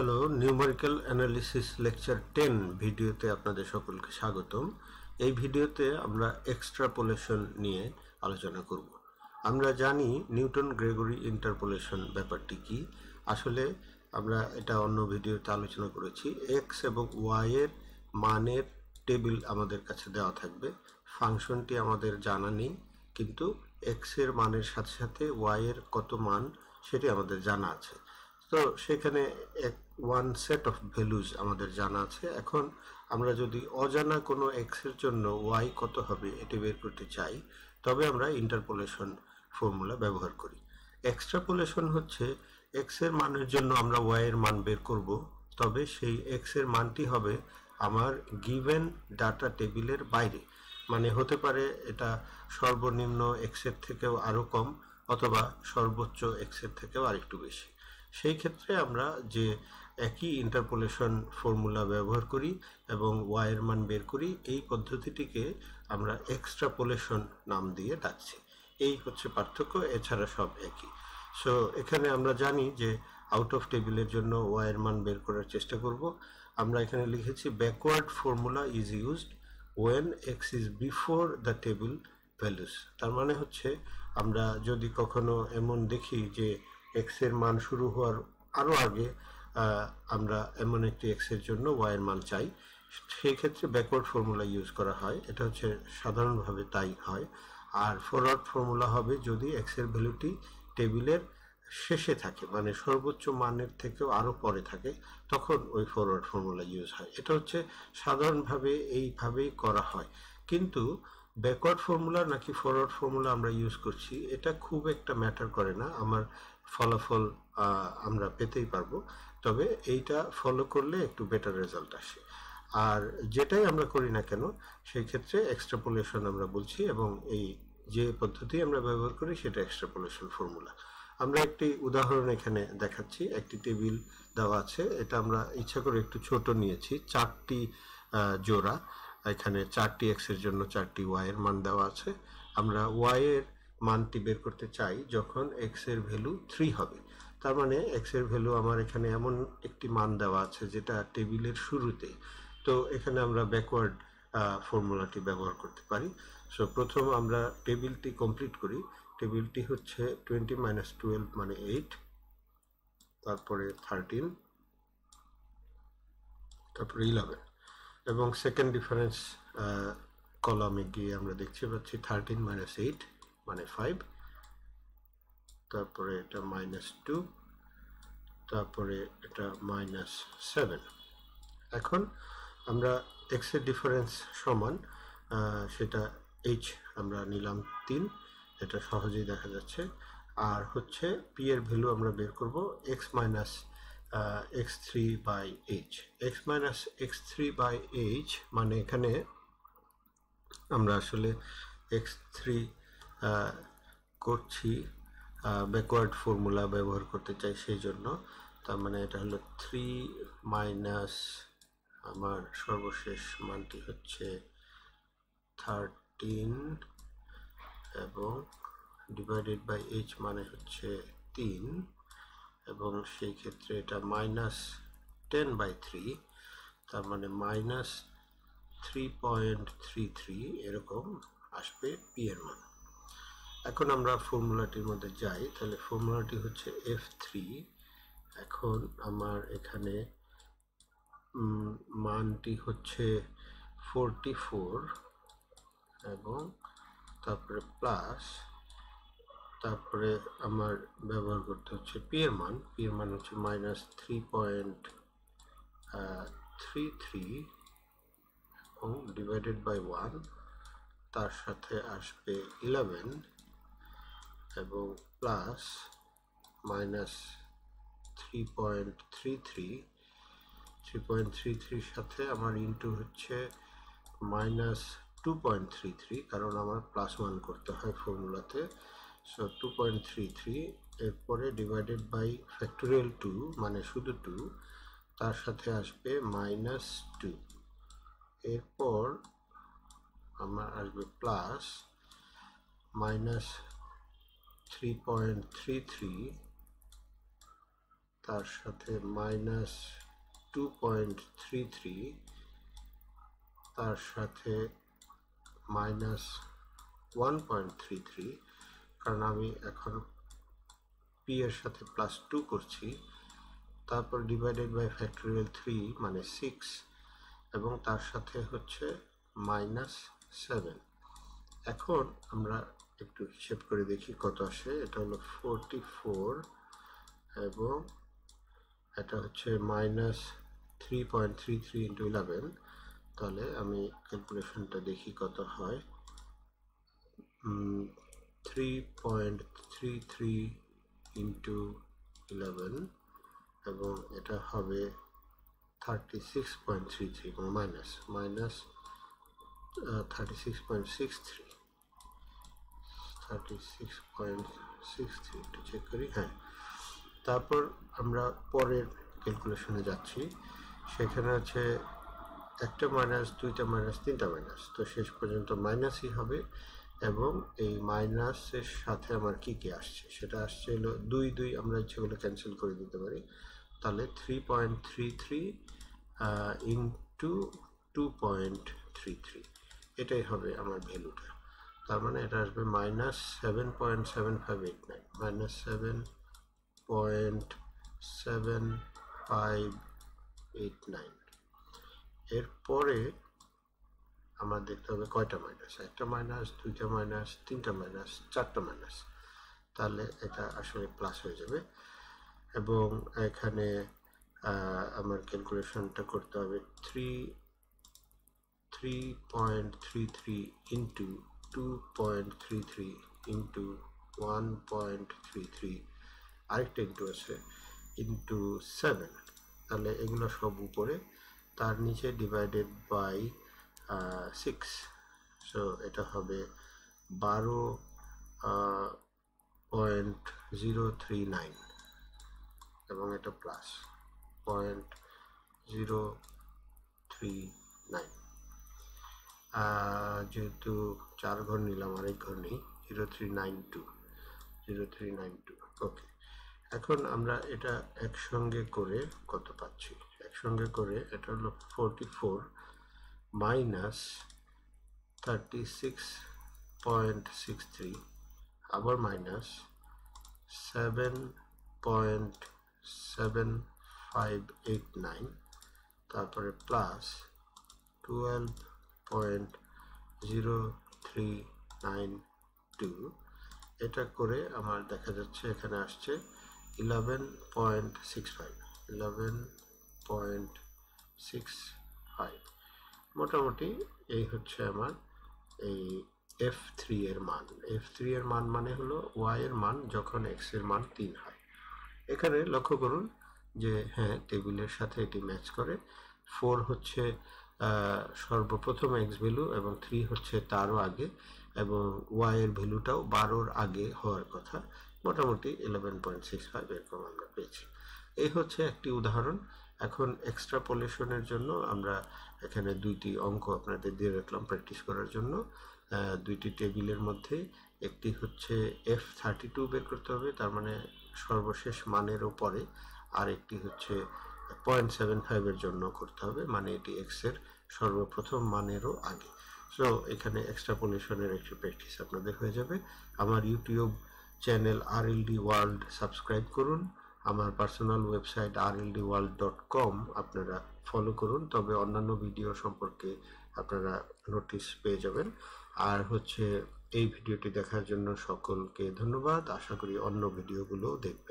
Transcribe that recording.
Hello numerical analysis lecture ten ভিডিওতে আপনাদের সকলকে স্বাগতম। এই ভিডিওতে আমরা এক্সট্রাপোলেশন নিয়ে আলোচনা করব। আমরা জানি নিউটন গ্রেগরি ইন্টারপোলেশন ব্যাপারটি কি। আসলে আমরা এটা অন্য ভিডিওতে আলোচনা করেছি। এক্স এবং ওয়াই এর মানের টেবিল আমাদের কাছে দেওয়া থাকবে। ফাংশনটি আমাদের জানা নেই, কিন্তু এক্সের মানের সাথে সাথে ওয়াই এর কত মান সেটি আমাদের জানা আছে। তো সেখানে এক ওয়ান সেট অফ ভ্যালুজ আমাদের জানা আছে। এখন আমরা যদি অজানা কোনো এক্সের জন্য ওয়াই কত হবে এটি বের করতে চাই, তবে আমরা ইন্টারপোলেশন ফর্মুলা ব্যবহার করি। এক্সট্রাপোলেশন হচ্ছে এক্সের মানের জন্য আমরা ওয়াই এর মান বের করব, তবে সেই এক্সের মানটি হবে আমার গিভেন ডাটা টেবিলের বাইরে। মানে হতে পারে এটা সর্বনিম্ন এক্সের থেকেও আরও কম, অথবা সর্বোচ্চ এক্সের থেকেও আরেকটু বেশি। সেই ক্ষেত্রে আমরা যে একই ইন্টারপোলেশন ফর্মুলা ব্যবহার করি এবং ওয়াইয়ের মান বের করি, এই পদ্ধতিটিকে আমরা এক্সট্রাপোলেশন নাম দিয়ে ডাকছি। এই হচ্ছে পার্থক্য, এছাড়া সব একই। সো এখানে আমরা জানি যে আউট অফ টেবিলের জন্য ওয়াইয়ের মান বের করার চেষ্টা করব। আমরা এখানে লিখেছি backward formula is used when X is before the table values তার মানে হচ্ছে, আমরা যদি কখনো এমন দেখি যে এক্সের মান শুরু হওয়ার আরও আগে আমরা এমন একটি এক্সের জন্য ওয়াই এর মান চাই। সেই ক্ষেত্রে ব্যাকওয়ার্ড ফর্মুলা ইউজ করা হয়। এটা হচ্ছে সাধারণভাবে তাই হয়। আর ফরওয়ার্ড ফর্মুলা হবে যদি এক্সের ভ্যালুটি টেবিলের শেষে থাকে মানে সর্বোচ্চ মানের থেকেও আরও পরে থাকে, তখন ওই ফরওয়ার্ড ফর্মুলা ইউজ হয়। এটা হচ্ছে সাধারণভাবে এইভাবেই করা হয়। কিন্তু ব্যাকওয়ার্ড ফর্মুলা নাকি ফরওয়ার্ড ফর্মুলা আমরা ইউজ করছি, এটা খুব একটা ম্যাটার করে না। আমার ফলাফল আমরা পেতেই পারব। তবে এইটা ফলো করলে একটু বেটার রেজাল্ট আসে। আর যেটাই আমরা করি না কেন, সেই ক্ষেত্রে এক্সট্রাপোলেশন আমরা বলছি এবং এই যে পদ্ধতি আমরা ব্যবহার করি সেটা এক্সট্রাপোলেশন ফর্মুলা আমরা একটি উদাহরণ এখানে দেখাচ্ছি, একটি টেবিল দেওয়া আছে। এটা আমরা ইচ্ছা করে একটু ছোট নিয়েছি, চারটি জোড়া। এখানে চারটি এক্সের জন্য চারটি ওয়াই এর মান দেওয়া আছে। আমরা ওয়াই এর মানটি বের করতে চাই যখন এক্সের ভ্যালু থ্রি হবে। তার মানে এক্সের ভ্যালু আমার এখানে এমন একটি মান দেওয়া আছে যেটা টেবিলের শুরুতে। তো এখানে আমরা ব্যাকওয়ার্ড ফর্মুলাটি ব্যবহার করতে পারি। সো প্রথম আমরা টেবিলটি কমপ্লিট করি। টেবিলটি হচ্ছে টোয়েন্টি মাইনাস টুয়েলভ মানে এইট তারপরে থার্টিন তারপরে ইলেভেন এবং সেকেন্ড ডিফারেন্স কলামে গিয়ে আমরা দেখতে পাচ্ছি থার্টিন মাইনাস এইট মানে ফাইভ তারপরে এটা মাইনাস টু তারপরে এটা মাইনাস সেভেন এখন আমরা এক্সের ডিফারেন্স সমান সেটা এইচ আমরা নিলাম তিন, এটা সহজেই দেখা যাচ্ছে। আর হচ্ছে পি এর ভ্যালু আমরা বের করব x minus x three by h x minus x three by h মানে এখানে আমরা আসলে এক্স থ্রি করছি ব্যাকওয়ার্ড ফর্মুলা ব্যবহার করতে চাই সেই জন্য তার মানে এটা হলো থ্রি মাইনাস আমার সর্বশেষ মানটি হচ্ছে থার্টিন এবং ডিভাইডেড বাই এইচ মানে হচ্ছে তিন এবং সেই ক্ষেত্রে এটা মাইনাস টেন বাই থ্রি তার মানে minus three point three three এরকম আসবে পি এর মান। এখন আমরা ফর্মুলাটির মধ্যে যাই, তাহলে ফর্মুলাটি হচ্ছে এফ থ্রি এখন আমার এখানে মানটি হচ্ছে ফোরটি ফোর এবং তারপরে প্লাস তারপরে আমার ব্যবহার করতে হচ্ছে পি এর মান। পি এর মান হচ্ছে minus three point three three এবং ডিভাইডেড বাই ওয়ান তার সাথে আসবে ইলেভেন এবং plus minus three point three three three point three থ্রির সাথে আমার ইন্টু হচ্ছে minus two point three three কারণ আমার প্লাস ওয়ান করতে হয় ফর্মুলাতে so two point three three এরপরে ডিভাইডেড বাই ফ্যাক্টোরিয়াল টু মানে শুধু টু তার সাথে আসবে মাইনাস টু এরপর আমার আসবে plus minus three point three three তার সাথে minus two point three three তার সাথে minus one point three three কারণ আমি এখন পি এর সাথে প্লাস টু করছি, তারপর ডিভাইডেড বাই ফ্যাক্টোরিয়াল থ্রি মানে সিক্স এবং তার সাথে হচ্ছে মাইনাস সেভেন এখন আমরা একটু হিসেব করে দেখি কত আসে। এটা হলো ফোরটি ফোর এবং এটা হচ্ছে minus three point three three into eleven তাহলে আমি ক্যালকুলেশনটা দেখি কত হয়। Three point three three into eleven এবং এটা হবে thirty six point three three minus minus thirty six point six three thirty six point six three একটু চেক করি হ্যাঁ। তারপর আমরা পরের ক্যালকুলেশনে যাচ্ছি। সেখানে আছে একটা মাইনাস দুইটা মাইনাস তিনটা মাইনাস তো শেষ পর্যন্ত মাইনাসই হবে এবং এই মাইনাসের সাথে আমার কি কি আসছে? সেটা আসছে হলো দুই দুই আমরা ইচ্ছেগুলো ক্যান্সেল করে দিতে পারি, তাহলে three point three three into two point three three এটাই হবে আমার ভ্যালুটা তার মানে এটা আসবে minus seven point seven five eight nine minus seven point seven five eight nine এরপরে আমার দেখতে হবে কয়টা মাইনাস একটা মাইনাস দুইটা মাইনাস তিনটা মাইনাস চারটা মাইনাস তাহলে এটা আসলে প্লাস হয়ে যাবে। এবং এখানে আমার ক্যালকুলেশনটা করতে হবে three three point three three into two point three three into one point three three আরেকটা ইন্টু আছে ইন্টু সেভেন তাহলে এগুলো সব উপরে, তার নিচে ডিভাইডেড বাই সিক্স সো এটা হবে বারো পয়েন্ট জিরো থ্রি নাইন এবং এটা plus point zero three nine যেহেতু চার ঘর নিলাম, আরেক ঘর নেই zero three nine two zero three nine two okay এখন আমরা এটা একসঙ্গে করে কত পাচ্ছি? একসঙ্গে করে এটা হলো forty four minus thirty six point six three আবার minus seven point seven five eight nine তারপরে plus twelve point zero three nine two এটা করে আমার দেখা যাচ্ছে এখানে আসছে eleven point six five eleven point six five মোটামুটি এই হচ্ছে আমার এই এফ থ্রি এর মান। এফ থ্রি এর মান মানে হলো ওয়াই এর মান যখন এক্সের মান তিন হয়। এখানে লক্ষ্য করুন যে হ্যাঁ টেবিলের সাথে এটি ম্যাচ করে। ফোর হচ্ছে সর্বপ্রথম এক্স ভ্যালু এবং থ্রি হচ্ছে তারও আগে এবং ওয়াই এর ভ্যালুটাও বারোর আগে হওয়ার কথা। মোটামুটি ইলেভেন পয়েন্ট সিক্স ফাইভ এরকম আমরা পেয়েছি। এই হচ্ছে একটি উদাহরণ। এখন এক্সট্রাপোলেশনের জন্য আমরা এখানে দুইটি অঙ্ক আপনাদের দিয়ে রাখলাম প্র্যাকটিস করার জন্য। দুইটি টেবিলের মধ্যে একটি হচ্ছে এফ থার্টি টু বের করতে হবে, তার মানে সর্বশেষ মানেরও পরে। আর একটি হচ্ছে পয়েন্ট সেভেন ফাইভের জন্য করতে হবে মানে এটি এক্সের সর্বপ্রথম মানেরও আগে। সো এখানে এক্সট্রাপোলেশনের একটি প্র্যাকটিস আপনাদের হয়ে যাবে। আমার YouTube channel R world subscribe করুন। আমার personal website R world dot com আপনারা ফলো করুন। তবে অন্যান্য ভিডিও সম্পর্কে আপনারা নোটিশ পেয়ে যাবেন। আর হচ্ছে, এই ভিডিওটি দেখার জন্য সকলকে ধন্যবাদ। আশা করি অন্য ভিডিওগুলো দেখবেন।